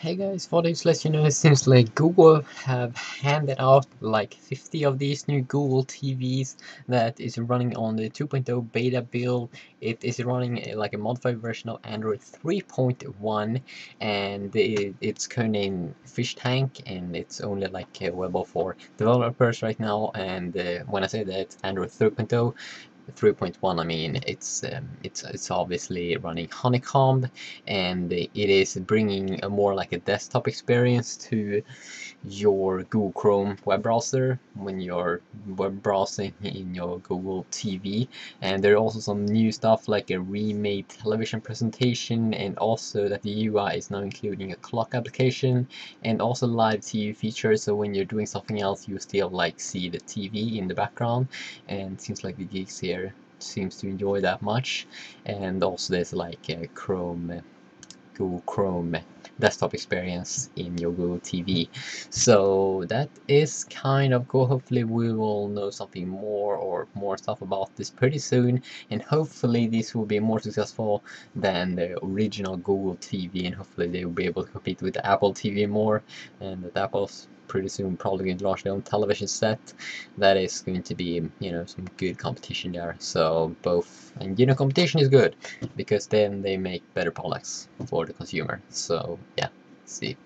Hey guys, for this let you know, it seems like Google have handed out like 50 of these new Google TVs that is running on the 2.0 beta build. It is running like a modified version of Android 3.1 and it, it's codenamed Fish Tank and it's only like available for developers right now and uh, when I say that Android 3.0 3.1 I mean it's um, it's it's obviously running honeycomb and it is bringing a more like a desktop experience to your Google Chrome web browser when you're web browsing in your Google TV and there are also some new stuff like a remade television presentation and also that the UI is now including a clock application and also live TV features. So when you're doing something else you still like see the TV in the background and seems like the geeks here seems to enjoy that much. And also there's like a Chrome Google Chrome desktop experience in your Google TV so that is kind of cool. Hopefully we will know something more or more stuff about this pretty soon. And hopefully this will be more successful than the original Google TV and hopefully they will be able to compete with Apple TV more and that Apple's pretty soon probably going to launch their own television set. That is going to be you know some good competition there. So both and you know competition is good because then they make better products for the consumer. So yeah see